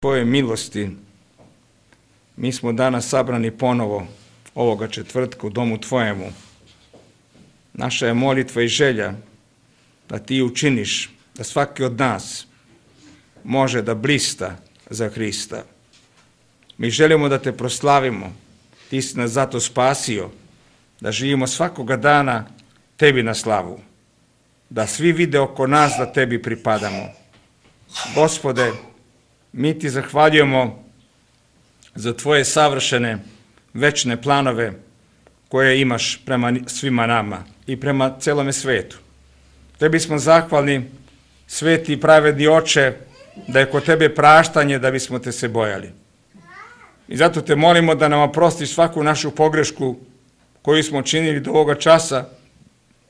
Tvoje milosti, mi smo danas sabrani ponovo ovoga četvrtka u domu Tvojemu. Naša je molitva i želja da Ti učiniš da svaki od nas može da blista za Hrista. Mi želimo da Te proslavimo, Ti si nas zato spasio, da živimo svakoga dana Tebi na slavu, da svi vide oko nas da Tebi pripadamo. Gospode, mi Ti zahvaljujemo za Tvoje savršene, večne planove koje imaš prema svima nama i prema celome svetu. Tebi smo zahvalni, sveti i pravedni oče, da je kod Tebe praštanje da bismo Te se bojali. I zato Te molimo da nam oprostiš svaku našu pogrešku koju smo činili do ovoga časa,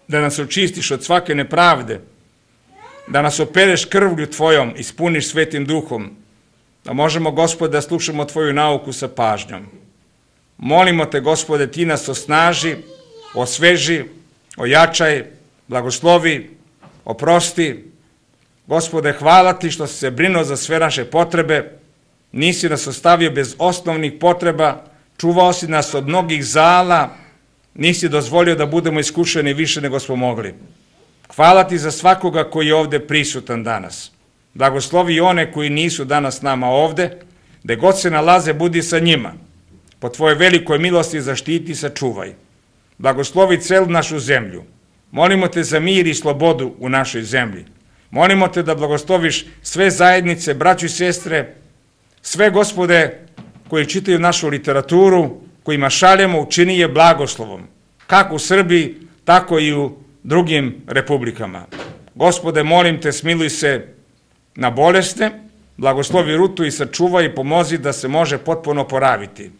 da nas očistiš od svake nepravde, da nas opereš krvlju Tvojom, ispuniš svetim duhom, da možemo, Gospode, da slušamo Tvoju nauku sa pažnjom. Molimo Te, Gospode, Ti nas osnaži, osveži, ojačaj, blagoslovi, oprosti. Gospode, hvala Ti što si se brinuo za sve naše potrebe, nisi nas ostavio bez osnovnih potreba, čuvao si nas od mnogih zala, nisi dozvolio da budemo iskušeni više nego smo mogli. Hvala Ti za svakoga koji je ovde prisutan danas. Blagoslovi i one koji nisu danas nama ovde, da god se nalaze, budi sa njima. Po Tvoje velikoj milosti zaštiti i sačuvaj. Blagoslovi celu našu zemlju. Molimo Te za mir i slobodu u našoj zemlji. Molimo Te da blagosloviš sve zajednice, braću i sestre, sve gospode koji čitaju našu literaturu, kojima šaljemo, učini je blagoslovom, kako u Srbiji, tako i u drugim republikama. Gospode, molim Te, smiluj se na bolesne, blagoslovi rutu i sačuvaj i pomozi da se može potpuno poraviti.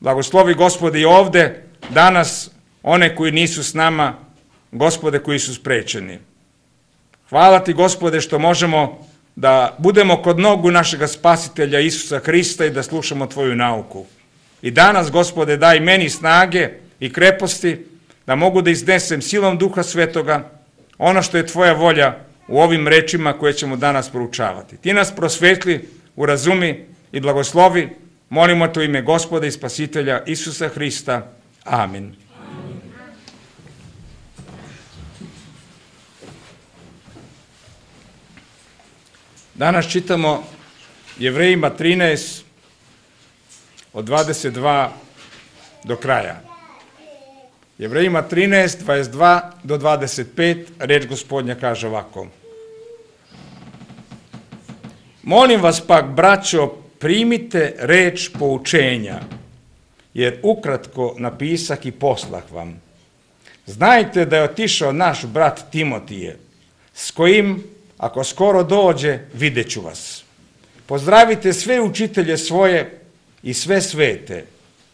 Blagoslovi gospode i ovde, danas, one koji nisu s nama, gospode koji su sprečeni. Hvala ti gospode što možemo da budemo kod nogu našega spasitelja Isusa Hrista i da slušamo tvoju nauku. I danas, gospode, daj meni snage i kreposti da mogu da iznesem silom duha svetoga ono što je tvoja volja u ovim rečima koje ćemo danas proučavati. Ti nas prosvetli, urazumi i blagoslovi, molimo to ime gospoda i spasitelja Isusa Hrista. Amin. Danas čitamo Jevrejima 13 od 22 do kraja. Jevrejima 13, 22 do 25, reč gospodnja kaže ovako. Molim vas pak, braćo, primite reč poučenja, jer ukratko napisak i poslah vam. Znajte da je otišao naš brat Timotije, s kojim, ako skoro dođe, vidjet ću vas. Pozdravite sve učitelje svoje i sve svete.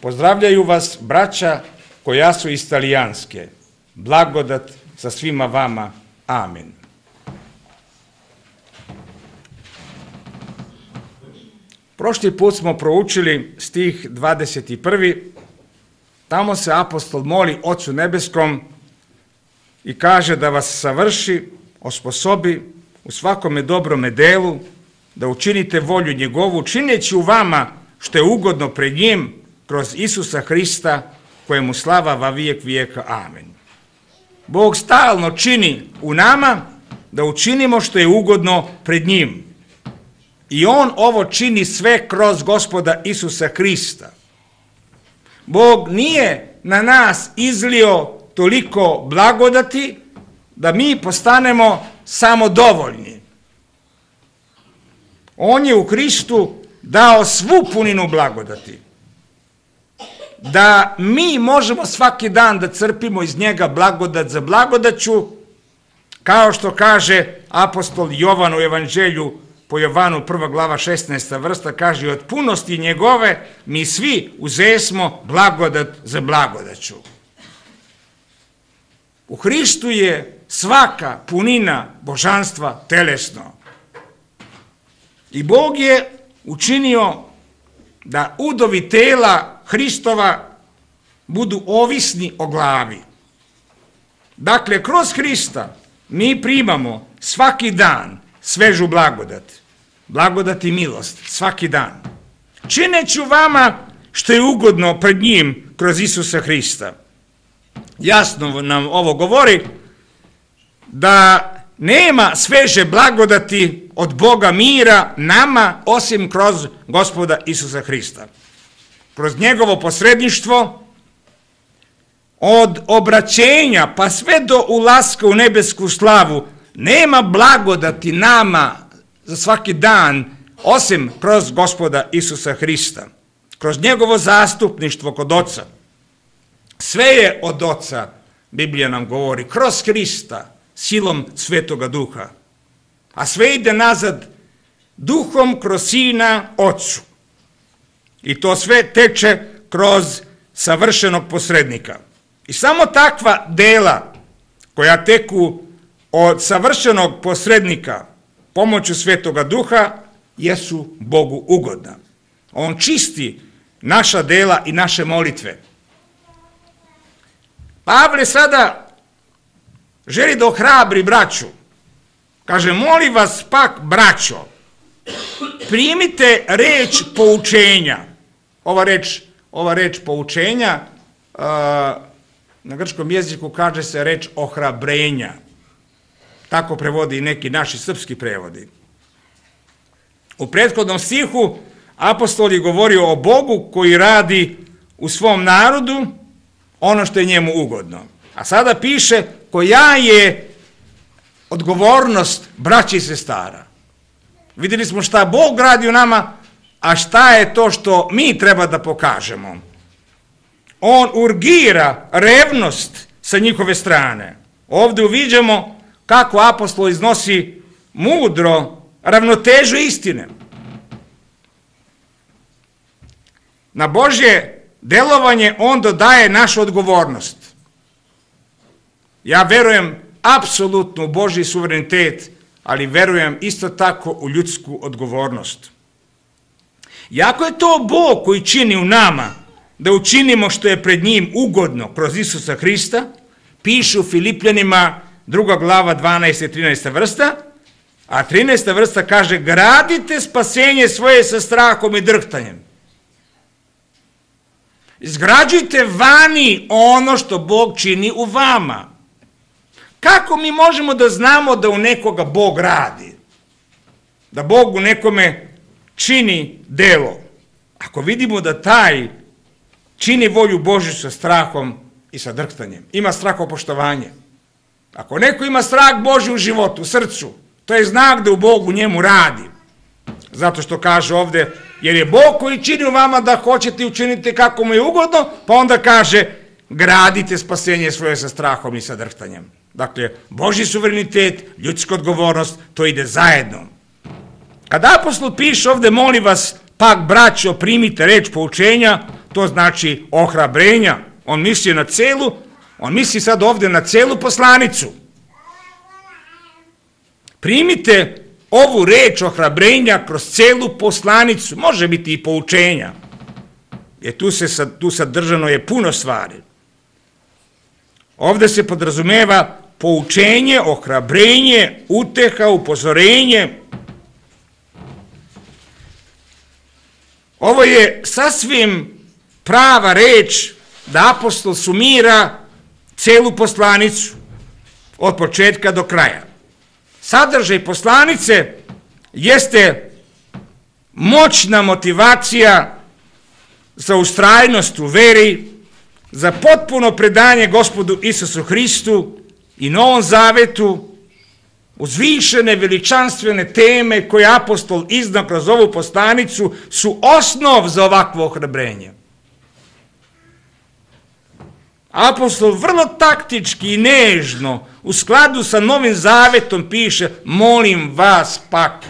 Pozdravljaju vas braća koja su iz talijanske. Blagodat sa svima vama. Amin. Prošli put smo proučili stih 21. Tamo se apostol moli Ocu Nebeskom i kaže da vas savrši, osposobi u svakome dobrome delu, da učinite volju njegovu, čineći u vama što je ugodno pred njim kroz Isusa Hrista, kojemu slava va vijek vijeka. Amen. Bog stalno čini u nama da učinimo što je ugodno pred njim. I on ovo čini sve kroz gospoda Isusa Hrista. Bog nije na nas izlio toliko blagodati da mi postanemo samo dovoljni. On je u Hristu dao svu puninu blagodati. Da mi možemo svaki dan da crpimo iz njega blagodat za blagodaću, kao što kaže apostol Jovan u evanđelju po Jovanu prva glava 16. vrsta, kaže od punosti njegove mi svi uzesmo blagodat za blagodaću. U Hristu je svaka punina božanstva telesno. I Bog je učinio da udovi tela Hristova budu ovisni o glavi. Dakle, kroz Hrista mi primamo svaki dan svežu blagodat. blagodat i milost svaki dan. Čineću vama što je ugodno pred njim kroz Isusa Hrista. Jasno nam ovo govori da nema sveže blagodati od Boga mira nama osim kroz gospoda Isusa Hrista. Kroz njegovo posredništvo od obraćenja pa sve do ulaska u nebesku slavu nema blagodati nama za svaki dan osim kroz gospoda Isusa Hrista. Kroz njegovo zastupništvo kod oca. Sve je od oca, Biblija nam govori, kroz Hrista, silom svetoga duha. A sve ide nazad duhom kroz sina ocu. I to sve teče kroz savršenog posrednika. I samo takva dela koja teku od savršenog posrednika pomoću svetoga duha jesu Bogu ugodna. On čisti naša dela i naše molitve. Pavle sada želi da ohrabri braću. Kaže, molim vas pak, braćo, primite reč poučenja. Ova reč, ova reč poučenja, uh, na grčkom jeziku kaže se reč ohrabrenja. Tako prevodi i neki naši srpski prevodi. U prethodnom stihu apostol je govorio o Bogu koji radi u svom narodu ono što je njemu ugodno. A sada piše koja je odgovornost braći i sestara. Videli smo šta Bog radi u nama, a šta je to što mi treba da pokažemo. On urgira revnost sa njihove strane. Ovde uviđamo kako apostol iznosi mudro ravnotežu istine. Na Božje delovanje on dodaje našu odgovornost. Ja verujem apsolutno u Božji suverenitet, ali verujem isto tako u ljudsku odgovornost. Jako je to Bog koji čini u nama da učinimo što je pred njim ugodno kroz Isusa Hrista, pišu Filipljanima druga glava 12. i 13. vrsta, a 13. vrsta kaže gradite spasenje svoje sa strahom i drhtanjem. Izgrađujte vani ono što Bog čini u vama. Kako mi možemo da znamo da u nekoga Bog radi? Da Bog u nekome čini delo? Ako vidimo da taj čini volju Božju sa strahom i sa drhtanjem, ima strahopoštovanje. Ako neko ima strah Božji u životu, u srcu, to je znak da u Bogu njemu radi. Zato što kaže ovde, jer je Bog koji čini u vama da hoćete učiniti kako mu je ugodno, pa onda kaže, gradite spasenje svoje sa strahom i sa drhtanjem. Dakle, Boži suverenitet, ljudska odgovornost, to ide zajedno. Kada apostol piše ovde, molim vas, pak braćo, primite reč poučenja, to znači ohrabrenja. On misli na celu, on misli sad ovde na celu poslanicu. Primite ovu reč ohrabrenja kroz celu poslanicu, može biti i poučenja, jer tu, se, tu sadržano je puno stvari. Ovde se podrazumeva poučenje, ohrabrenje, uteha, upozorenje. Ovo je sasvim prava reč da apostol sumira celu poslanicu od početka do kraja. Sadržaj poslanice jeste moćna motivacija za ustrajnost u veri, za potpuno predanje gospodu Isusu Hristu i Novom Zavetu, uzvišene veličanstvene teme koje apostol izna kroz ovu postanicu su osnov za ovakvo ohrabrenje. Apostol vrlo taktički i nežno u skladu sa Novim Zavetom piše molim vas pak.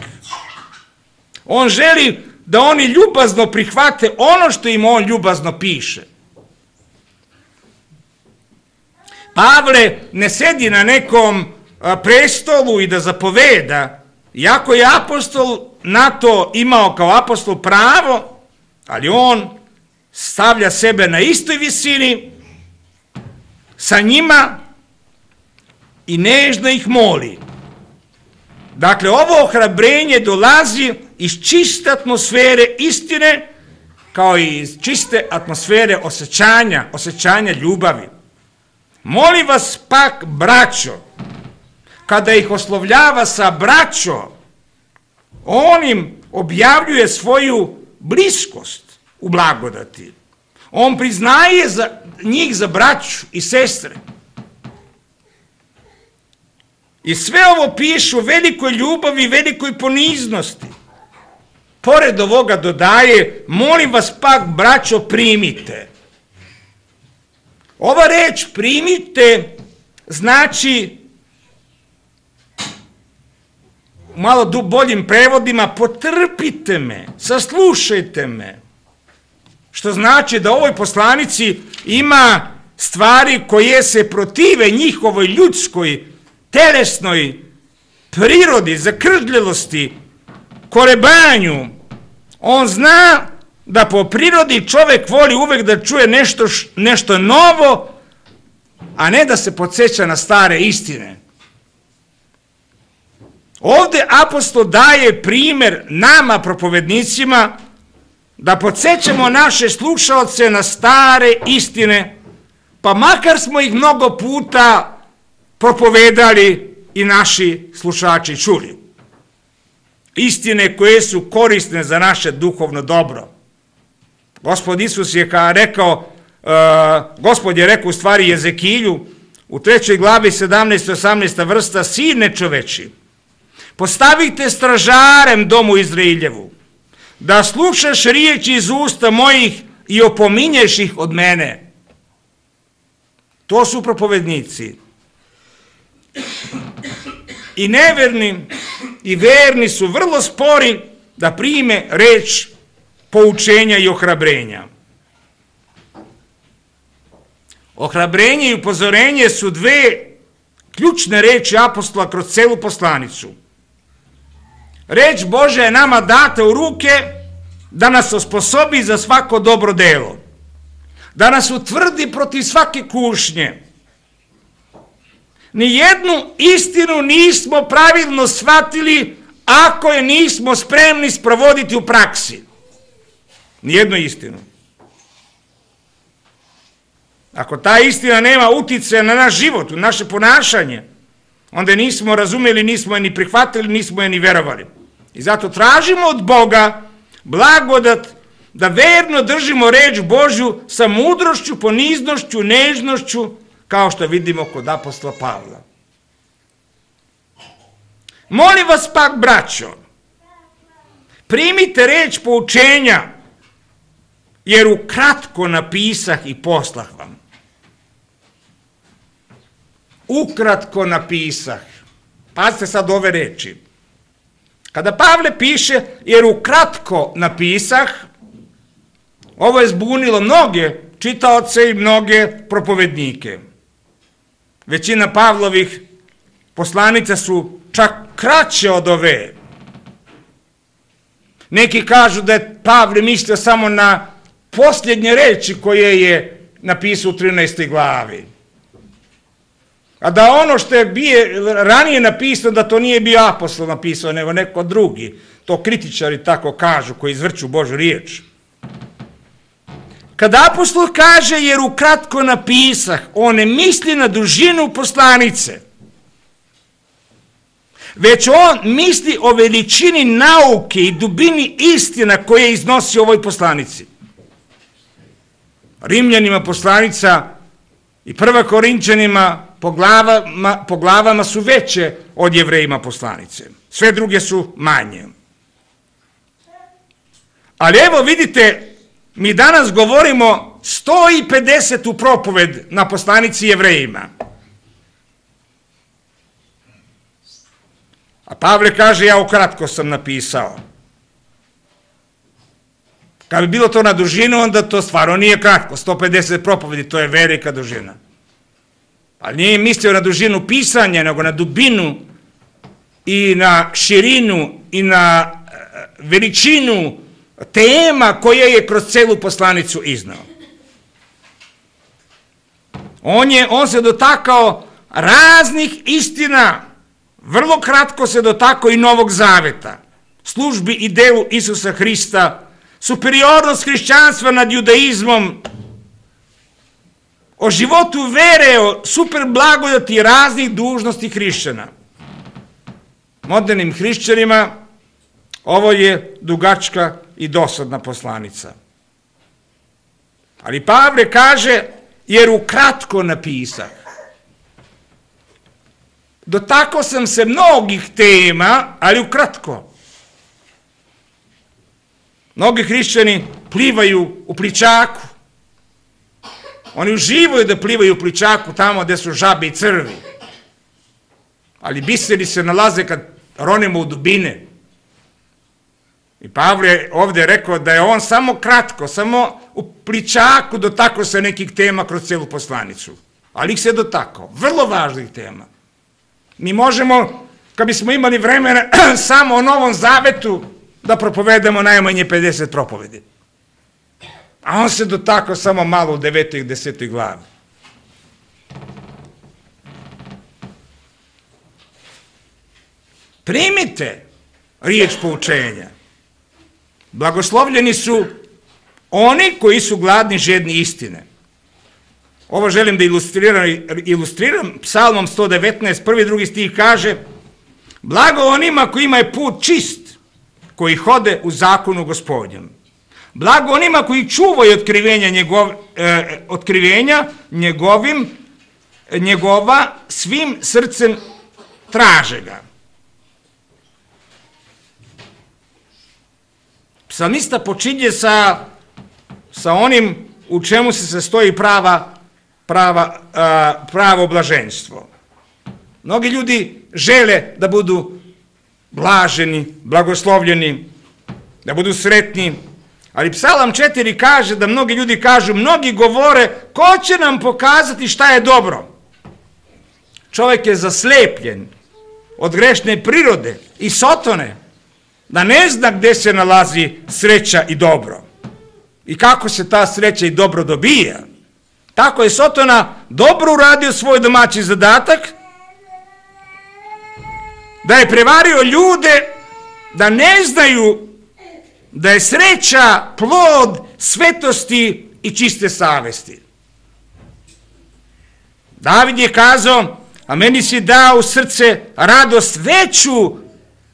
On želi da oni ljubazno prihvate ono što im on ljubazno piše. Pavle ne sedi na nekom prestolu i da zapoveda, iako je apostol na to imao kao apostol pravo, ali on stavlja sebe na istoj visini sa njima i nežno ih moli. Dakle, ovo ohrabrenje dolazi iz čiste atmosfere istine, kao i iz čiste atmosfere osjećanja, osjećanja ljubavi. Molim vas pak, braćo, kada ih oslovljava sa braćo, on im objavljuje svoju bliskost u blagodati. On priznaje za njih za braću i sestre. I sve ovo piše u velikoj ljubavi i velikoj poniznosti. Pored ovoga dodaje, molim vas pak, braćo, primite. Ova reč primite znači malo boljim prevodima potrpite me, saslušajte me. Što znači da ovoj poslanici ima stvari koje se protive njihovoj ljudskoj, telesnoj prirodi, zakržljelosti, korebanju. On zna da po prirodi čovek voli uvek da čuje nešto, nešto novo, a ne da se podsjeća na stare istine. Ovde apostol daje primer nama propovednicima da podsjećamo naše slušalce na stare istine, pa makar smo ih mnogo puta propovedali i naši slušači čuli. Istine koje su korisne za naše duhovno dobro. Gospod Isus je kao rekao, uh, gospod je rekao u stvari Jezekilju, u trećoj glavi 17. 18. vrsta, sine čoveči, postavite stražarem domu Izrailjevu, da slušaš riječi iz usta mojih i opominješ ih od mene. To su propovednici. I neverni i verni su vrlo spori da prime reč poučenja i ohrabrenja. Ohrabrenje i upozorenje su dve ključne reči apostola kroz celu poslanicu. Reč Bože je nama data u ruke da nas osposobi za svako dobro delo. Da nas utvrdi protiv svake kušnje. Nijednu istinu nismo pravilno shvatili ako je nismo spremni sprovoditi u praksi. Nijednu istinu. Ako ta istina nema utice na naš život, u naše ponašanje, onda nismo razumeli, nismo je ni prihvatili, nismo je ni verovali. I zato tražimo od Boga blagodat da verno držimo reč Božju sa mudrošću, poniznošću, nežnošću, kao što vidimo kod apostola Pavla. Molim vas pak, braćo, primite reč poučenja, jer ukratko napisah i poslah vam. Ukratko napisah. Pazite sad ove reči. Kada Pavle piše, jer ukratko napisah, ovo je zbunilo mnoge čitaoce i mnoge propovednike. Većina Pavlovih poslanica su čak kraće od ove. Neki kažu da je Pavle mislio samo na posljednje reči koje je napisao u 13. glavi. A da ono što je bije, ranije napisano, da to nije bio apostol napisao, nego neko drugi. To kritičari tako kažu, koji izvrću Božu riječ. Kada apostol kaže, jer ukratko napisah, on ne misli na dužinu poslanice, već on misli o veličini nauke i dubini istina koje iznosi ovoj poslanici. Rimljanima poslanica i prva Korinčanima po glavama, po glavama su veće od jevrejima poslanice. Sve druge su manje. Ali evo vidite, mi danas govorimo 150 u propoved na poslanici jevrejima. A Pavle kaže, ja ukratko sam napisao. Kad bi bilo to na dužinu, onda to stvarno nije kratko. 150 propovedi, to je velika dužina. Ali nije mislio na dužinu pisanja, nego na dubinu i na širinu i na e, veličinu tema koja je kroz celu poslanicu iznao. On, je, on se dotakao raznih istina, vrlo kratko se dotakao i Novog Zaveta. službi i delu Isusa Hrista, superiornost hrišćanstva nad judaizmom, o životu vere, o super blagodati raznih dužnosti hrišćana. Modernim hrišćanima ovo je dugačka i dosadna poslanica. Ali Pavle kaže, jer ukratko napisah. Dotakao sam se mnogih tema, ali ukratko. Mnogi hrišćani plivaju u pličaku. Oni uživaju da plivaju u pličaku tamo gde su žabe i crvi. Ali biseri se nalaze kad ronimo u dubine. I Pavle ovde rekao da je on samo kratko, samo u pličaku dotakao se nekih tema kroz celu poslanicu. Ali ih se dotakao. Vrlo važnih tema. Mi možemo, kad bismo imali vremena, samo o Novom Zavetu da propovedamo najmanje 50 propovedi. A on se dotakao samo malo u devetoj i desetoj glavi. Primite riječ poučenja. Blagoslovljeni su oni koji su gladni žedni istine. Ovo želim da ilustriram, ilustriram psalmom 119, prvi drugi stih kaže Blago onima koji imaju put čist, koji hode u zakonu gospodnjem. Blago onima koji čuvaju otkrivenja, njegov, eh, otkrivenja njegovim, njegova svim srcem traže ga. Psalmista počinje sa, sa onim u čemu se sastoji prava, prava, a, pravo blaženstvo. Mnogi ljudi žele da budu blaženi, blagoslovljeni, da budu sretni, ali Psalam 4 kaže da mnogi ljudi kažu, mnogi govore, ko će nam pokazati šta je dobro? Čovjek je zaslepljen od grešne prirode i sotone, da ne zna gde se nalazi sreća i dobro. I kako se ta sreća i dobro dobija. Tako je Sotona dobro uradio svoj domaći zadatak, da je prevario ljude da ne znaju da je sreća plod svetosti i čiste savesti. David je kazao, a meni si dao u srce radost veću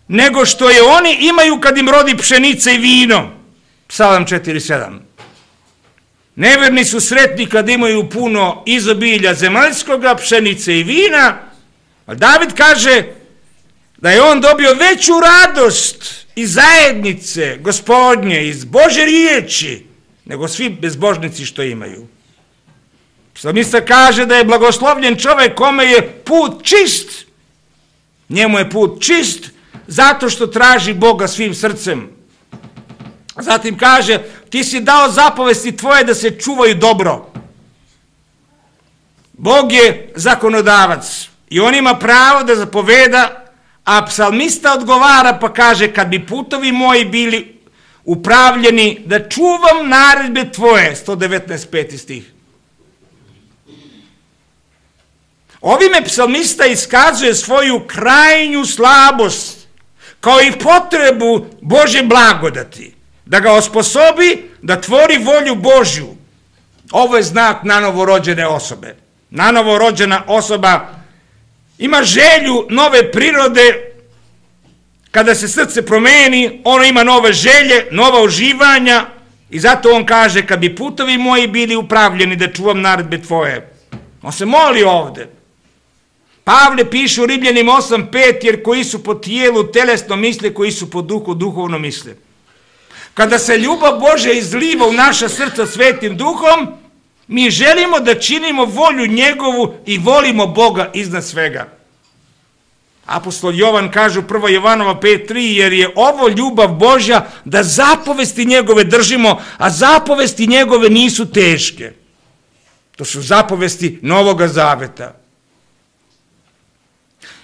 nego što je oni imaju kad im rodi pšenica i vino. Psalam 4.7. Neverni su sretni kad imaju puno izobilja zemaljskoga, pšenice i vina, a David kaže da je on dobio veću radost iz zajednice gospodnje, iz Bože riječi, nego svi bezbožnici što imaju. Psalmista kaže da je blagoslovljen čovek kome je put čist. Njemu je put čist, zato što traži Boga svim srcem. Zatim kaže, ti si dao zapovesti tvoje da se čuvaju dobro. Bog je zakonodavac i on ima pravo da zapoveda, a psalmista odgovara pa kaže, kad bi putovi moji bili upravljeni, da čuvam naredbe tvoje, 119. stih. Ovime psalmista iskazuje svoju krajnju slabost kao i potrebu Bože blagodati, da ga osposobi da tvori volju Božju. Ovo je znak na novorođene osobe. Na novorođena osoba ima želju nove prirode, kada se srce promeni, ono ima nove želje, nova uživanja. I zato on kaže, kad bi putovi moji bili upravljeni da čuvam naredbe tvoje, on se moli ovde, Pavle piše u Ribljenim 8.5 jer koji su po tijelu telesno misle, koji su po duhu duhovno misle. Kada se ljubav Bože izliva u naša srca svetim duhom, mi želimo da činimo volju njegovu i volimo Boga iznad svega. Apostol Jovan kaže u 1. Jovanova 5.3 jer je ovo ljubav Božja da zapovesti njegove držimo, a zapovesti njegove nisu teške. To su zapovesti Novoga Zaveta.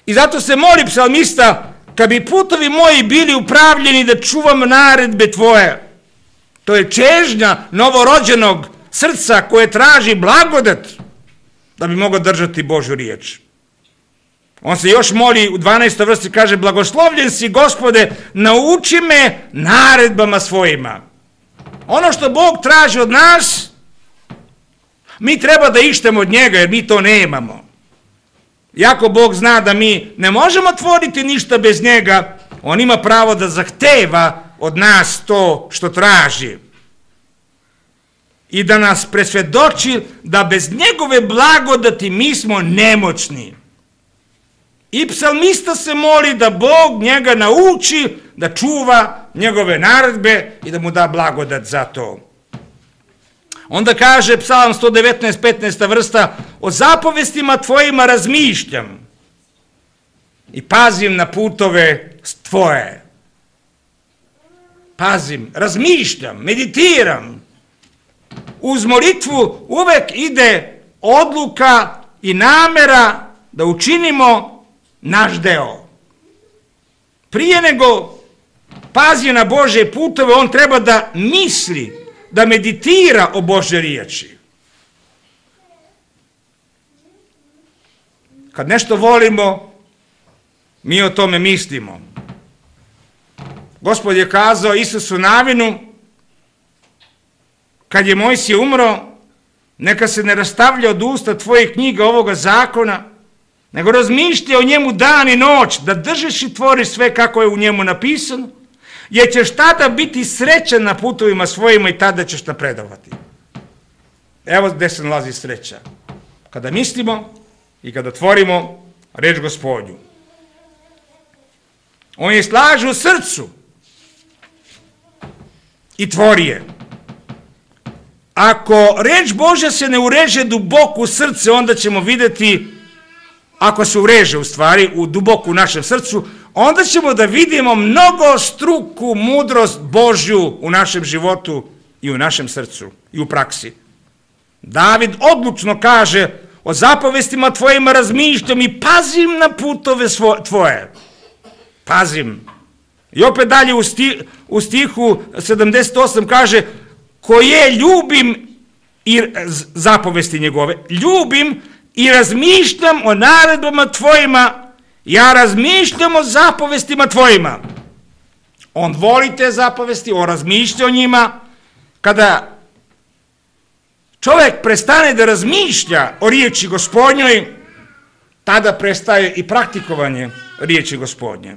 I zato se moli psalmista, kad bi putovi moji bili upravljeni da čuvam naredbe tvoje. To je čežnja novorođenog srca koje traži blagodat da bi mogao držati Božu riječ. On se još moli u 12. vrsti, kaže, blagoslovljen si gospode, nauči me naredbama svojima. Ono što Bog traži od nas, mi treba da ištemo od njega, jer mi to nemamo. Jako Bog zna da mi ne možemo tvoriti ništa bez njega, on ima pravo da zahteva od nas to što traži. I da nas presvedoči da bez njegove blagodati mi smo nemoćni. I psalmista se moli da Bog njega nauči da čuva njegove naredbe i da mu da blagodat za to. Onda kaže psalam 119, 15. vrsta, o zapovestima tvojima razmišljam i pazim na putove tvoje. Pazim, razmišljam, meditiram. Uz molitvu uvek ide odluka i namera da učinimo naš deo. Prije nego pazi na Bože putove, on treba da misli, da meditira o Bože riječi. Kad nešto volimo, mi o tome mislimo. Gospod je kazao Isusu navinu, kad je Mojsije umro, neka se ne rastavlja od usta tvojih knjiga ovoga zakona, nego razmišlja o njemu dan i noć, da držeš i tvoriš sve kako je u njemu napisano, jer ćeš tada biti srećan na putovima svojima i tada ćeš napredovati. Evo gde se nalazi sreća. Kada mislimo i kada tvorimo reč gospodnju. On je slaže u srcu i tvori je. Ako reč Božja se ne ureže duboko u srce, onda ćemo videti, ako se ureže u stvari, u duboko u našem srcu, onda ćemo da vidimo mnogo struku, mudrost Božju u našem životu i u našem srcu i u praksi. David odlučno kaže, o zapovestima tvojima razmišljam i pazim na putove tvoje. Pazim. I opet dalje u stihu 78 kaže, koje ljubim i zapovesti njegove, ljubim i razmišljam o naredbama tvojima, ja razmišljam o zapovestima tvojima. On voli te zapovesti, on razmišlja o njima. Kada čovjek prestane da razmišlja o riječi gospodnjoj, tada prestaje i praktikovanje riječi gospodnje.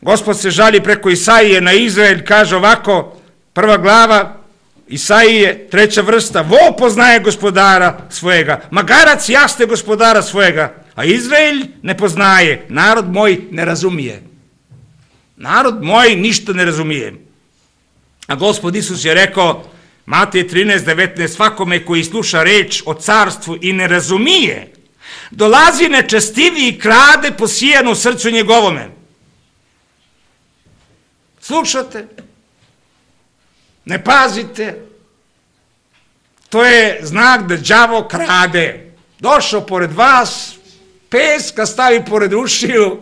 Gospod se žali preko Isaije na Izrael, kaže ovako, prva glava, Isaije, treća vrsta, vo poznaje gospodara svojega, magarac jaste gospodara svojega, a Izrael ne poznaje, narod moj ne razumije. Narod moj ništa ne razumije. A gospod Isus je rekao, Matej 13.19, svakome koji sluša reč o carstvu i ne razumije, dolazi nečestivi i krade posijano u srcu njegovome. Slušate? Ne pazite? To je znak da đavo krade. Došao pored vas, peska stavi pored ušiju,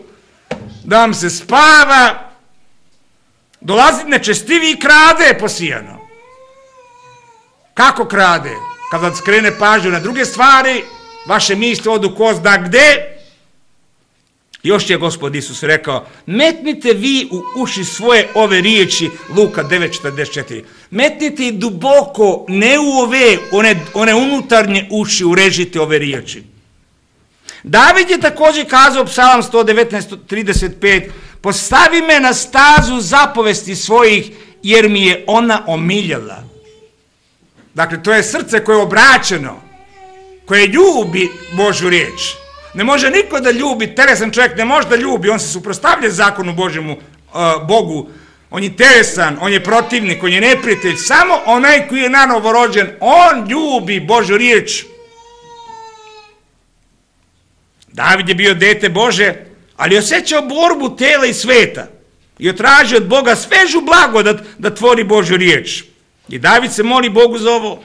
da vam se spava, dolazi nečestivi i krade posijano. Kako krade? Kada skrene pažnju na druge stvari, vaše misli odu ko zna gde, još je gospod Isus rekao, metnite vi u uši svoje ove riječi, Luka 9.44, metnite duboko, ne u ove, one, one unutarnje uši, urežite ove riječi. David je također kazao psalam 119.35, postavi me na stazu zapovesti svojih, jer mi je ona omiljala. Dakle, to je srce koje je obraćeno, koje ljubi Božu riječ. Ne može niko da ljubi, telesan čovjek ne može da ljubi, on se suprostavlja zakonu Božjemu, uh, Bogu, on je teresan, on je protivnik, on je neprijatelj, samo onaj koji je nanovo rođen, on ljubi Božju riječ. David je bio dete Bože, ali osjećao borbu tela i sveta i otražio od Boga svežu blagodat da tvori Božju riječ. I David se moli Bogu za ovo.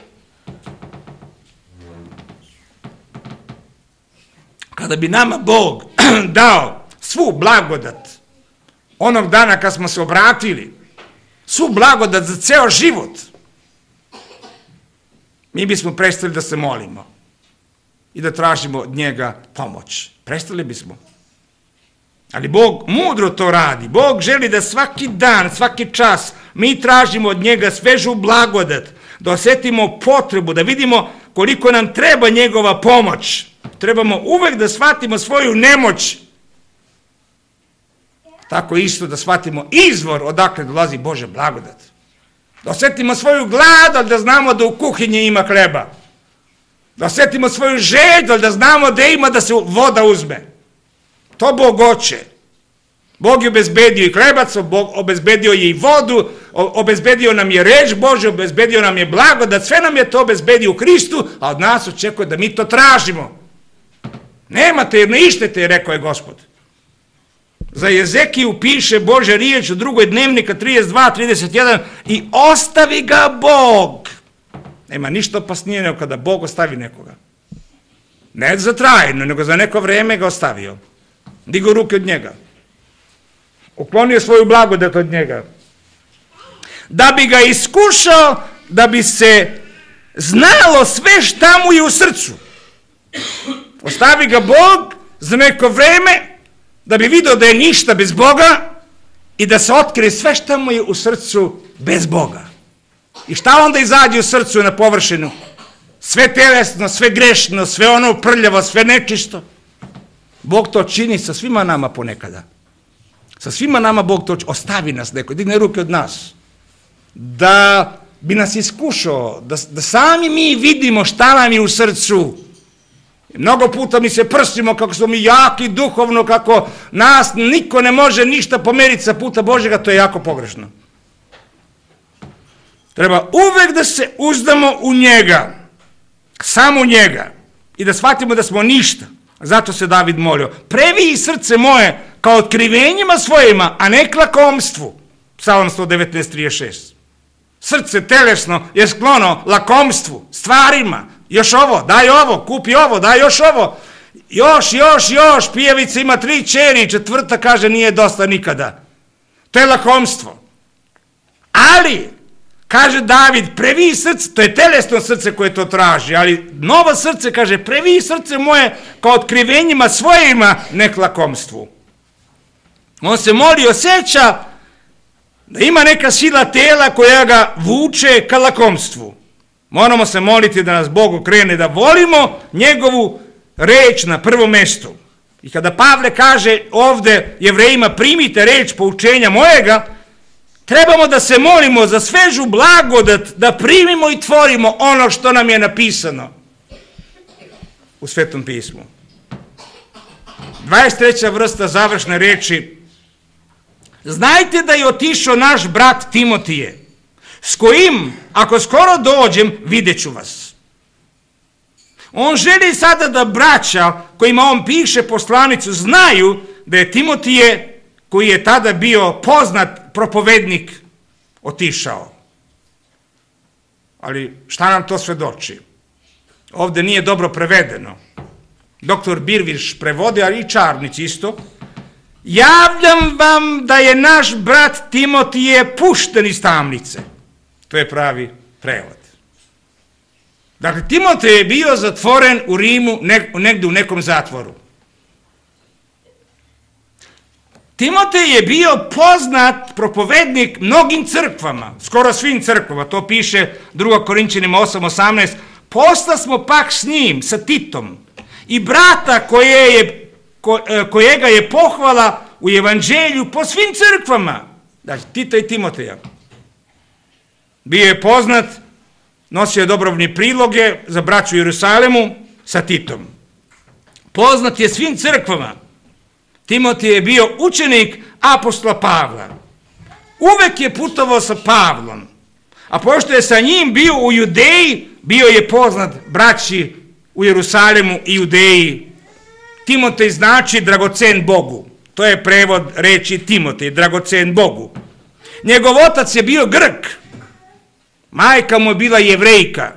Kada bi nama Bog dao svu blagodat onog dana kad smo se obratili, svu blagodat za ceo život, mi bismo prestali da se molimo i da tražimo od njega pomoć. Prestali bismo. Ali Bog mudro to radi. Bog želi da svaki dan, svaki čas mi tražimo od njega svežu blagodat, da osetimo potrebu, da vidimo koliko nam treba njegova pomoć. Trebamo uvek da shvatimo svoju nemoć. Tako isto da shvatimo izvor odakle dolazi Bože blagodat. Da osetimo svoju glad, ali da znamo da u kuhinji ima hleba. Da osetimo svoju želju, ali da znamo da ima da se voda uzme. To Bog hoće. Bog je obezbedio i hlebac, obezbedio je i vodu, obezbedio nam je reč Bože, obezbedio nam je blagodat, sve nam je to obezbedio u Hristu, a od nas očekuje da mi to tražimo. Nemate jer ne ištete, rekao je gospod. Za Jezekiju piše Bože riječ u drugoj dnevnika 32-31 i ostavi ga Bog. Nema ništa opasnije nego kada Bog ostavi nekoga. Ne za trajno, nego za neko vreme ga ostavio. Digo ruke od njega. Uklonio svoju blagodat od njega. Da bi ga iskušao, da bi se znalo sve šta mu je u srcu. Ostavi ga Bog za neko vreme, da bi video da je ništa bez Boga i da se otkrije sve šta mu je u srcu bez Boga. I šta onda izađe u srcu na površinu? Sve telesno, sve grešno, sve ono prljavo, sve nečisto. Bog to čini sa svima nama ponekada. Sa svima nama Bog to čini. Ostavi nas neko, digne ruke od nas. Da bi nas iskušao, da, da sami mi vidimo šta nam je u srcu. Mnogo puta mi se prstimo kako smo mi jaki duhovno, kako nas niko ne može ništa pomeriti sa puta Božega, to je jako pogrešno. Treba uvek da se uzdamo u njega, samo u njega i da shvatimo da smo ništa. Zato se David molio, previ srce moje kao otkrivenjima svojima, a ne klakomstvu. Psalm 119.36. Srce telesno je sklono lakomstvu, stvarima. Još ovo, daj ovo, kupi ovo, daj još ovo. Još, još, još, pijevica ima tri čeri, četvrta kaže nije dosta nikada. To je lakomstvo. Ali, Kaže David, previ srce, to je telesno srce koje to traži, ali novo srce kaže, previ srce moje kao otkrivenjima svojima neklakomstvu. On se moli osjeća da ima neka sila tela koja ga vuče ka lakomstvu. Moramo se moliti da nas Bog okrene, da volimo njegovu reč na prvom mestu. I kada Pavle kaže ovde jevrejima primite reč poučenja mojega, Trebamo da se molimo za svežu blagodat, da primimo i tvorimo ono što nam je napisano u Svetom pismu. 23. vrsta završne reči. Znajte da je otišao naš brat Timotije, s kojim, ako skoro dođem, vidjet ću vas. On želi sada da braća kojima on piše poslanicu znaju da je Timotije koji je tada bio poznat propovednik otišao. Ali šta nam to svedoči? Ovde nije dobro prevedeno. Doktor Birviš prevode, ali i Čarnić isto. Javljam vam da je naš brat Timotije pušten iz tamnice. To je pravi prevod. Dakle, Timotej je bio zatvoren u Rimu, negde u nekom zatvoru. Timotej je bio poznat propovednik mnogim crkvama, skoro svim crkvama, to piše 2. Korinćanima 8.18. Posta smo pak s njim, sa Titom, i brata je, e, kojega je pohvala u evanđelju po svim crkvama, znači Tita i Timoteja. Bio je poznat, nosio je dobrovni priloge za braću u Jerusalemu sa Titom. Poznat je svim crkvama, Timotije je bio učenik apostola Pavla. Uvek je putovao sa Pavlom. A pošto je sa njim bio u Judeji, bio je poznat braći u Jerusalemu i Judeji. Timotej znači dragocen Bogu. To je prevod reči Timotej, dragocen Bogu. Njegov otac je bio Grk. Majka mu je bila jevrejka.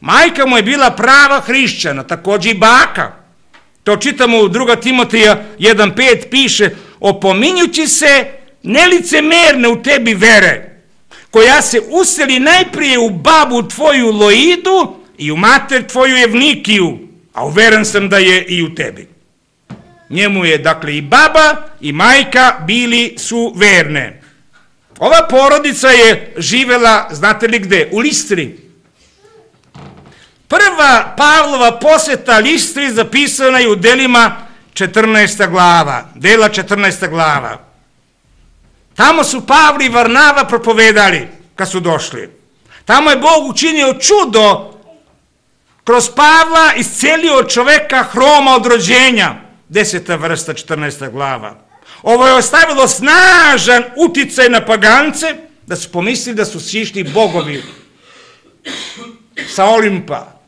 Majka mu je bila prava hrišćana, takođe i baka. To čitamo u 2. Timoteja 1.5 piše opominjući se nelicemerne u tebi vere, koja se useli najprije u babu tvoju Loidu i u mater tvoju Evnikiju, a uveren sam da je i u tebi. njemu je dakle i baba i majka bili su verne. Ova porodica je živela, znate li gde? U Listri. Prva Pavlova poseta Listri zapisana je u delima 14. glava, dela 14. glava. Tamo su Pavli i Varnava propovedali kad su došli. Tamo je Bog učinio čudo kroz Pavla iscelio čoveka hroma od rođenja, deseta vrsta, 14. glava. Ovo je ostavilo snažan uticaj na pagance, da su pomislili da su sišli bogovi sa Olimpa.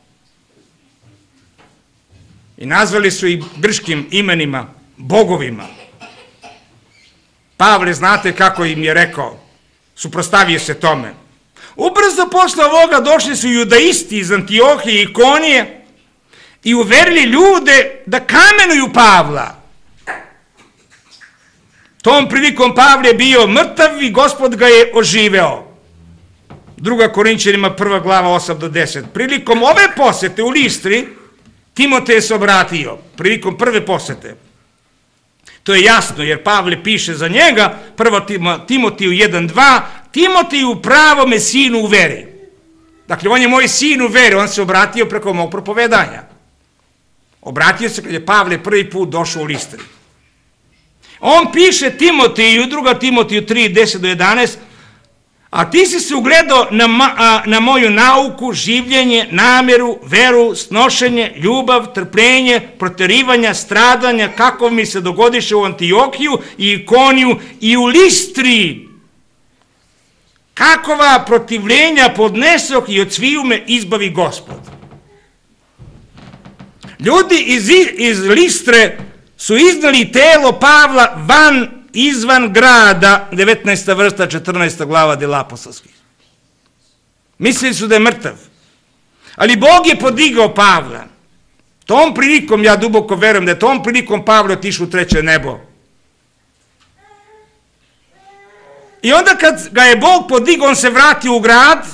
I nazvali su ih grškim imenima, bogovima. Pavle, znate kako im je rekao, suprostavio se tome. Ubrzo posle ovoga došli su judaisti iz Antiohije i Konije i uverili ljude da kamenuju Pavla. Tom prilikom Pavle bio mrtav i gospod ga je oživeo. Druga Korinčanima prva glava 8 do 10. Prilikom ove posete u Listri, Timotej se obratio. Prilikom prve posete. To je jasno, jer Pavle piše za njega, prvo Timotiju 1.2, Timotiju pravome sinu u veri. Dakle, on je moj sin u veri, on se obratio preko mog propovedanja. Obratio se kad je Pavle prvi put došao u Listri. On piše Timotiju, druga Timotiju 3, 10 do 11, a ti si se ugledao na, a, na moju nauku, življenje, nameru, veru, snošenje, ljubav, trpljenje, proterivanja, stradanja, kako mi se dogodiše u Antijokiju i Ikoniju i u Listri. Kakova protivljenja podnesok i od sviju me izbavi gospod. Ljudi iz, iz Listre su iznali telo Pavla van, izvan grada, 19. vrsta, 14. glava dela apostolskih. Mislili su da je mrtav. Ali Bog je podigao Pavla. Tom prilikom, ja duboko verujem da je tom prilikom Pavla otišao u treće nebo. I onda kad ga je Bog podigao, on se vratio u grad,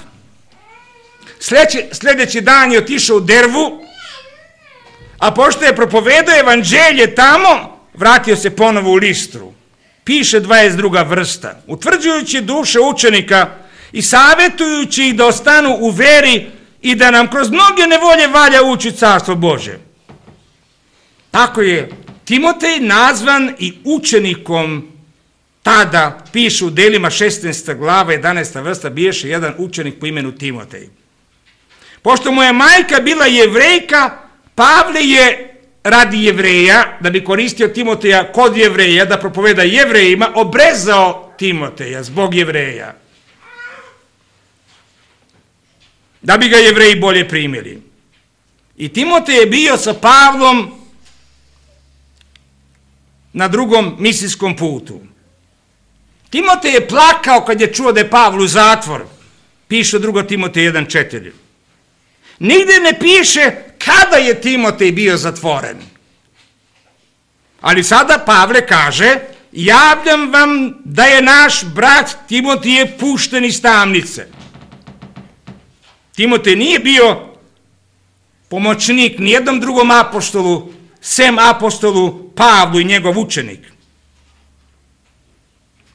sledeći, sledeći dan je otišao u Dervu, a pošto je propovedao evanđelje tamo, vratio se ponovo u Listru. Piše 22. vrsta, utvrđujući duše učenika i savjetujući ih da ostanu u veri i da nam kroz mnoge nevolje valja ući carstvo Bože. Tako je Timotej nazvan i učenikom tada, pišu u delima 16. glava, 11. vrsta, biješe jedan učenik po imenu Timotej. Pošto mu je majka bila jevrejka, Pavle je radi jevreja, da bi koristio Timoteja kod jevreja, da propoveda jevrejima, obrezao Timoteja zbog jevreja. Da bi ga jevreji bolje primili. I Timotej je bio sa Pavlom na drugom misijskom putu. Timotej je plakao kad je čuo da je Pavlu zatvor. Piše drugo Timotej 1.4. Nigde ne piše kada je Timotej bio zatvoren. Ali sada Pavle kaže, javljam vam da je naš brat Timotije pušten iz tamnice. Timotej nije bio pomoćnik nijednom drugom apostolu, sem apostolu Pavlu i njegov učenik.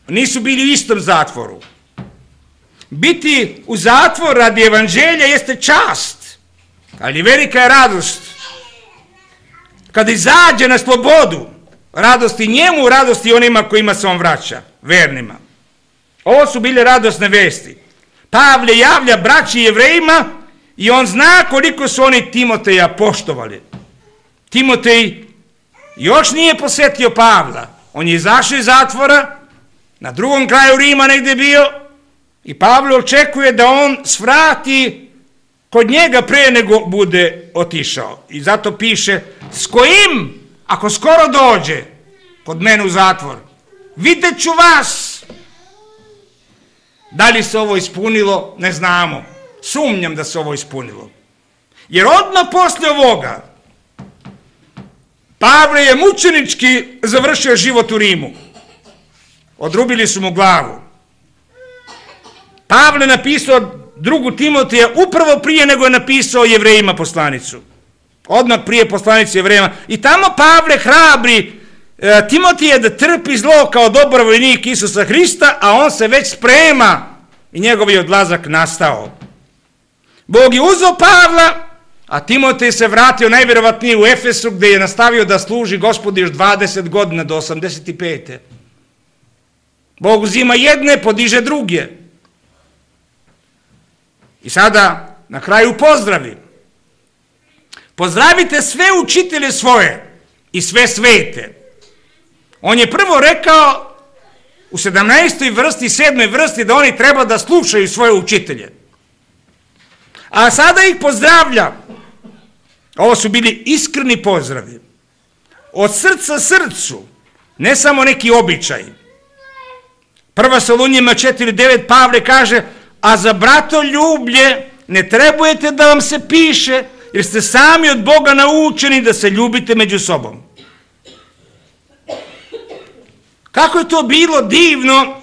Nisu bili u istom zatvoru. Biti u zatvor radi evanđelja jeste čast. Ali velika je radost kada izađe na slobodu, radosti njemu, radosti onima kojima se on vraća, vernima. Ovo su bile radosne vesti. Pavle javlja braći jevrejima i on zna koliko su oni Timoteja poštovali. Timotej još nije posetio Pavla. On je izašao iz zatvora, na drugom kraju Rima negde bio i Pavle očekuje da on svrati kod njega pre nego bude otišao. I zato piše, s kojim, ako skoro dođe kod mene u zatvor, vidjet ću vas. Da li se ovo ispunilo, ne znamo. Sumnjam da se ovo ispunilo. Jer odmah posle ovoga, Pavle je mučenički završio život u Rimu. Odrubili su mu glavu. Pavle napisao drugu Timoteja upravo prije nego je napisao jevrejima poslanicu. Odmah prije poslanicu jevrejima. I tamo Pavle hrabri e, Timotije da trpi zlo kao dobar vojnik Isusa Hrista, a on se već sprema i njegov je odlazak nastao. Bog je uzao Pavla, a Timotej se vratio najvjerovatnije u Efesu gdje je nastavio da služi gospodi još 20 godina do 85. Bog uzima jedne, podiže druge. I sada na kraju pozdravi. Pozdravite sve učitelje svoje i sve svete. On je prvo rekao u 17. vrsti i 7. vrsti da oni treba da slušaju svoje učitelje. A sada ih pozdravlja. Ovo su bili iskreni pozdravi. Od srca srcu, ne samo neki običaj. Prva Solunjima 4.9 Pavle kaže, a za brato ljublje ne trebujete da vam se piše, jer ste sami od Boga naučeni da se ljubite među sobom. Kako je to bilo divno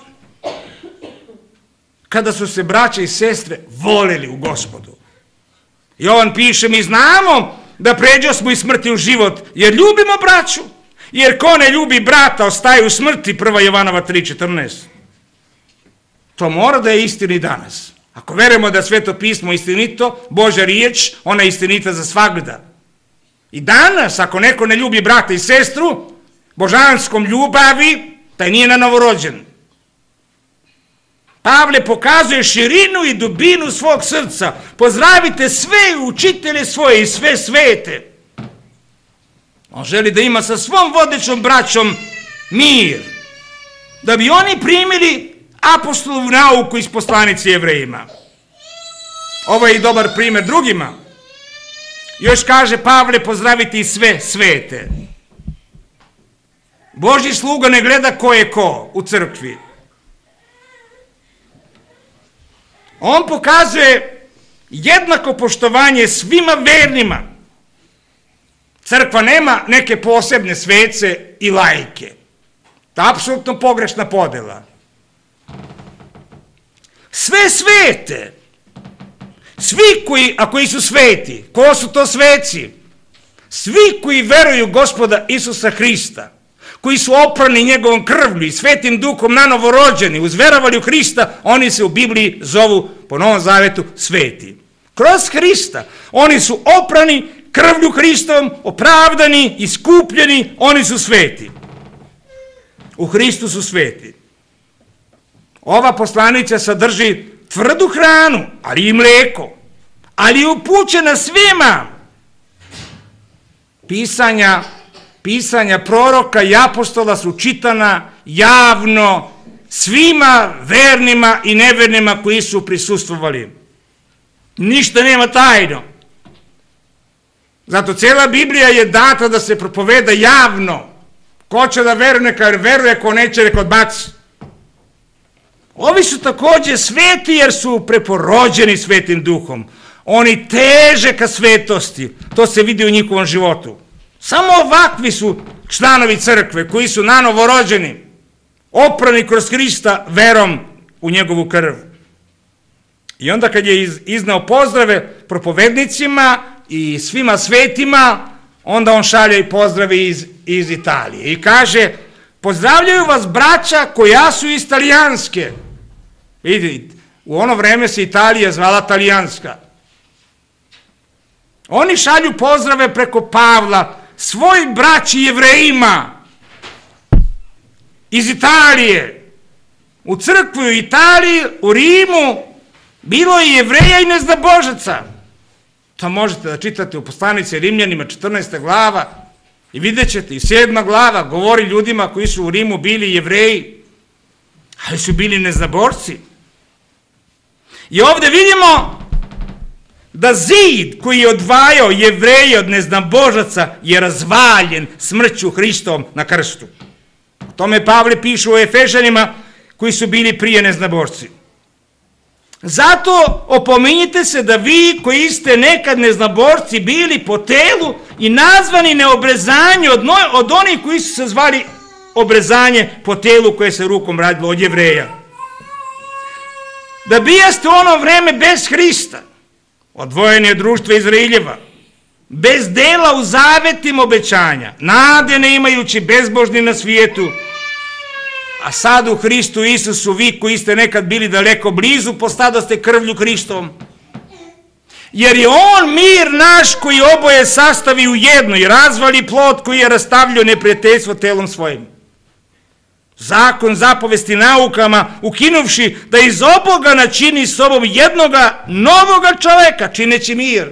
kada su se braća i sestre voleli u gospodu. Jovan piše, mi znamo da pređo smo iz smrti u život, jer ljubimo braću. Jer ko ne ljubi brata, ostaje u smrti, 1. Jovanova 3.14. To mora da je istini danas. Ako verujemo da sveto pismo istinito, Božja riječ, ona je istinita za svagda. I danas, ako neko ne ljubi brata i sestru, božanskom ljubavi, taj nije na novorođen. Pavle pokazuje širinu i dubinu svog srca. Pozdravite sve učitelje svoje i sve svete. On želi da ima sa svom vodećom braćom mir. Da bi oni primili apostolovu nauku iz poslanice jevrejima. Ovo je i dobar primjer drugima. Još kaže Pavle pozdraviti sve svete. Boži sluga ne gleda ko je ko u crkvi. On pokazuje jednako poštovanje svima vernima. Crkva nema neke posebne svece i lajke. To je apsolutno pogrešna podela. Sve svete, svi koji, a koji su sveti, ko su to sveci? Svi koji veruju gospoda Isusa Hrista, koji su oprani njegovom krvlju i svetim duhom nanovo rođeni, uzveravali u Hrista, oni se u Bibliji zovu po Novom Zavetu sveti. Kroz Hrista oni su oprani krvlju Hristovom, opravdani, iskupljeni, oni su sveti. U Hristu su sveti. Ova poslanica sadrži tvrdu hranu, ali i mleko, ali je upućena svima. Pisanja pisanja proroka i apostola su čitana javno svima vernima i nevernima koji su prisustvovali. Ništa nema tajno. Zato cijela Biblija je data da se propoveda javno. Ko će da veruje, neka veruje, ko neće, neka odbaci. Ovi su također sveti jer su preporođeni svetim duhom. Oni teže ka svetosti. To se vidi u njihovom životu. Samo ovakvi su članovi crkve koji su nanovo rođeni, oprani kroz Hrista verom u njegovu krv. I onda kad je iznao pozdrave propovednicima i svima svetima, onda on šalje i pozdrave iz, iz Italije. I kaže, pozdravljaju vas braća koja su iz talijanske. Vidite, u ono vreme se Italija zvala talijanska. Oni šalju pozdrave preko Pavla, svoj braći jevrejima iz Italije, u crkvu u Italiji, u Rimu, bilo je jevreja i neznabožaca. To možete da čitate u poslanici Rimljanima 14. glava i vidjet ćete i sedma glava govori ljudima koji su u Rimu bili jevreji, ali su bili neznaborci. I ovdje vidimo da zid koji je odvajao jevreje od neznabožaca je razvaljen smrću Hristom na krstu. O tome Pavle piše u Efežanima koji su bili prije neznaborci. Zato opominjite se da vi koji ste nekad neznaborci bili po telu i nazvani neobrezanje od, od onih koji su se zvali obrezanje po telu koje se rukom radilo od jevreja. Da bijaste ono vreme bez Hrista, odvojeni od društva Izraeljeva, bez dela u zavetim obećanja, nade ne imajući bezbožni na svijetu, a sad u Hristu Isusu, vi koji ste nekad bili daleko blizu, postadoste krvlju Hristovom. Jer je on mir naš koji oboje sastavi u jedno i razvali plot koji je rastavljio neprijateljstvo telom svojim. Zakon zapovesti naukama, ukinuvši da iz oboga načini sobom jednoga novoga čoveka, čineći mir.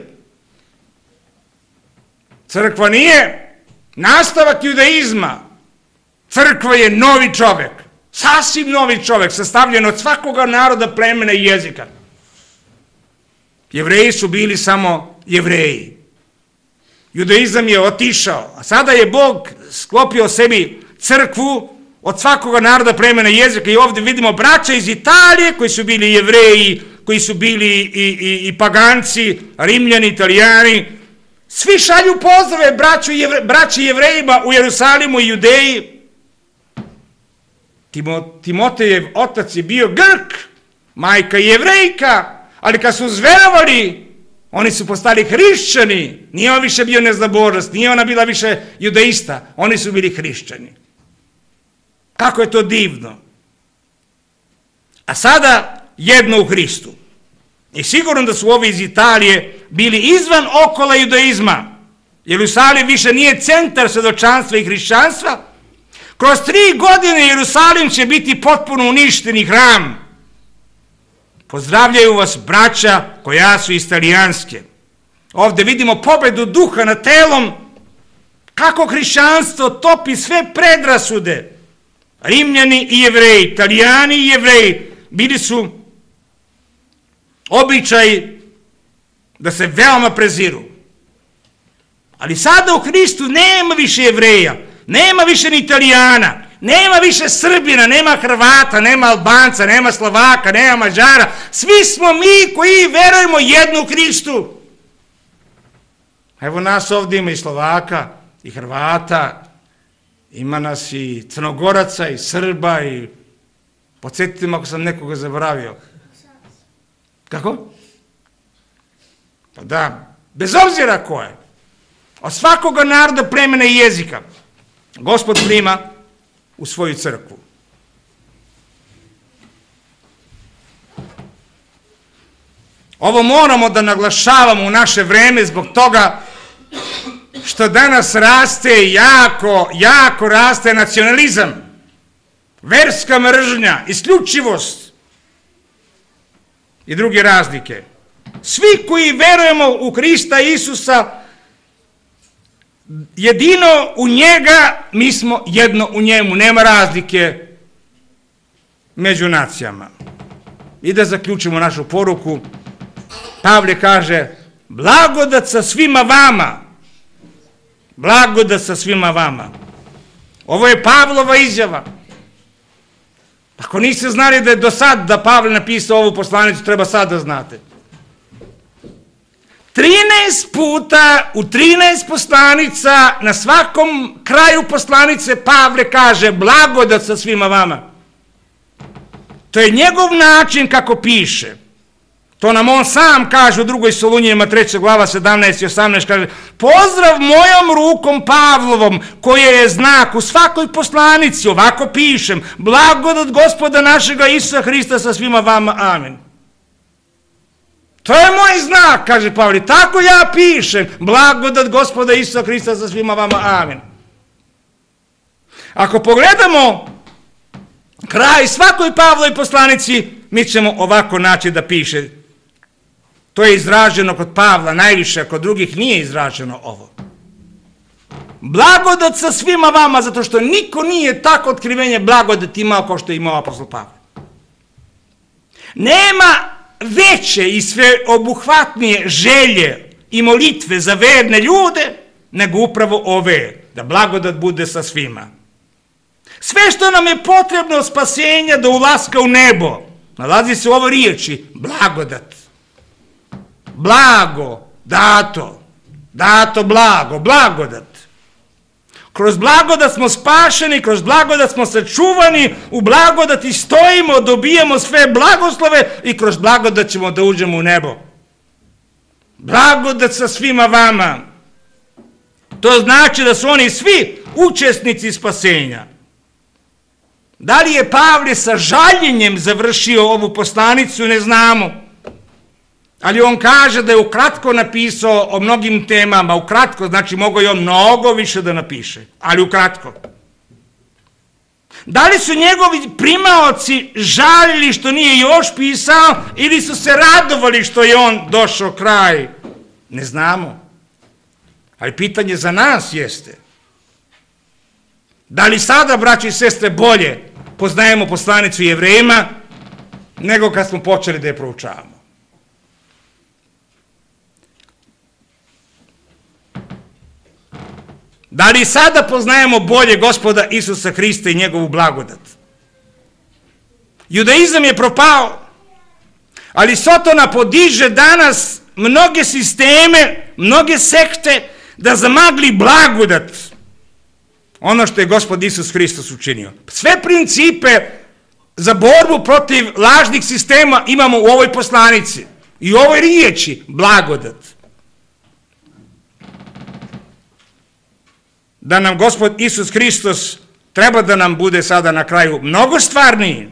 Crkva nije nastavak judaizma. Crkva je novi čovek. Sasvim novi čovek, sastavljen od svakoga naroda, plemena i jezika. Jevreji su bili samo jevreji. Judaizam je otišao, a sada je Bog sklopio sebi crkvu od svakoga naroda, plemena i jezika i ovde vidimo braća iz Italije koji su bili jevreji, koji su bili i, i, i paganci, rimljani, italijani, Svi šalju pozdrave braću jevre, braći jevrejima u Jerusalimu i Judeji. Timo, Timotejev otac je bio Grk, majka jevrejka, ali kad su zverovali, oni su postali hrišćani. Nije on više bio neznabožast, nije ona bila više judeista, oni su bili hrišćani. Kako je to divno. A sada jedno u Hristu. I sigurno da su ovi iz Italije bili izvan okola judaizma. Jerusalim više nije centar svedočanstva i hrišćanstva. Kroz tri godine Jerusalim će biti potpuno uništeni hram. Pozdravljaju vas braća koja su istalijanske. Ovde vidimo pobedu duha na telom, kako hrišćanstvo topi sve predrasude. Rimljani i jevreji, italijani i jevreji bili su običaj da se veoma preziru. Ali sada u Hristu nema više jevreja, nema više ni italijana, nema više Srbina, nema Hrvata, nema Albanca, nema Slovaka, nema Mađara. Svi smo mi koji verujemo jednu Hristu. Evo nas ovdje ima i Slovaka, i Hrvata, ima nas i Crnogoraca, i Srba, i podsjetite ako sam nekoga zaboravio. Kako? Pa da, bez obzira ko je, od svakoga naroda, plemena i jezika, gospod prima u svoju crkvu. Ovo moramo da naglašavamo u naše vreme zbog toga što danas raste jako, jako raste nacionalizam, verska mržnja, isključivost i druge razlike. Svi koji verujemo u Hrista Isusa, jedino u njega, mi smo jedno u njemu, nema razlike među nacijama. I da zaključimo našu poruku, Pavle kaže, blagodat sa svima vama, blagodat sa svima vama. Ovo je Pavlova izjava. Ako niste znali da je do sad da Pavle napisao ovu poslanicu, treba sad da znate. 13 puta u 13 poslanica na svakom kraju poslanice Pavle kaže blagodat sa svima vama. To je njegov način kako piše. To nam on sam kaže u drugoj Solunjima 3. glava 17 i 18 kaže pozdrav mojom rukom Pavlovom koja je znak u svakoj poslanici ovako pišem blagodat gospoda našega Isusa Hrista sa svima vama. Amen. To je moj znak, kaže Pavli, tako ja pišem, blagodat gospoda Isusa Hrista sa svima vama, amen. Ako pogledamo kraj svakoj Pavloj poslanici, mi ćemo ovako naći da piše. To je izraženo kod Pavla najviše, kod drugih nije izraženo ovo. Blagodat sa svima vama, zato što niko nije tako otkrivenje blagodat imao kao što je imao apostol Pavle. Nema veće i sve obuhvatnije želje i molitve za verne ljude, nego upravo ove, da blagodat bude sa svima. Sve što nam je potrebno spasenja do ulaska u nebo, nalazi se u ovo riječi, blagodat. Blago, dato, dato blago, blagodat. Kroz blagodat smo spašeni, kroz blagodat smo sačuvani, u blagodati stojimo, dobijemo sve blagoslove i kroz blagodat ćemo da uđemo u nebo. Blagodat sa svima vama. To znači da su oni svi učesnici spasenja. Da li je Pavle sa žaljenjem završio ovu poslanicu, ne znamo. Ali on kaže da je ukratko napisao o mnogim temama, ukratko, znači mogo je on mnogo više da napiše, ali ukratko. Da li su njegovi primaoci žalili što nije još pisao ili su se radovali što je on došao kraj? Ne znamo. Ali pitanje za nas jeste, da li sada, braći i sestre, bolje poznajemo poslanicu jevrejima nego kad smo počeli da je proučavamo? Da li sada poznajemo bolje gospoda Isusa Hrista i njegovu blagodat? Judaizam je propao, ali Sotona podiže danas mnoge sisteme, mnoge sekte, da zamagli blagodat ono što je gospod Isus Hristos učinio. Sve principe za borbu protiv lažnih sistema imamo u ovoj poslanici i u ovoj riječi blagodat. Da nam gospod Isus Hristos treba da nam bude sada na kraju mnogo stvarniji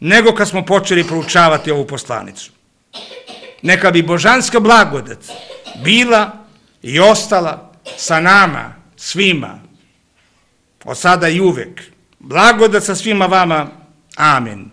nego kad smo počeli proučavati ovu poslanicu. Neka bi božanska blagodat bila i ostala sa nama, svima, od sada i uvek. Blagodat sa svima vama. Amen.